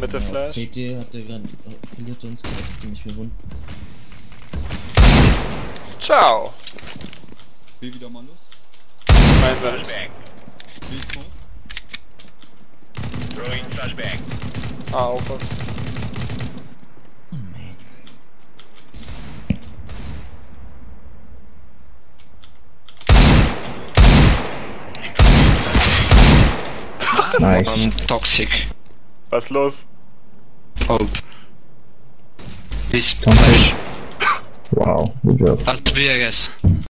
mit der Flash. CT hatte gerade verliert uns gerade ziemlich viel Hund. Ciao! B wieder mal los. Mein Welt. B Smoke. Ah, auch was. Oh man. Nice. I'm toxic. Was los? Please Okay. flash. Wow, good job. Last BRS.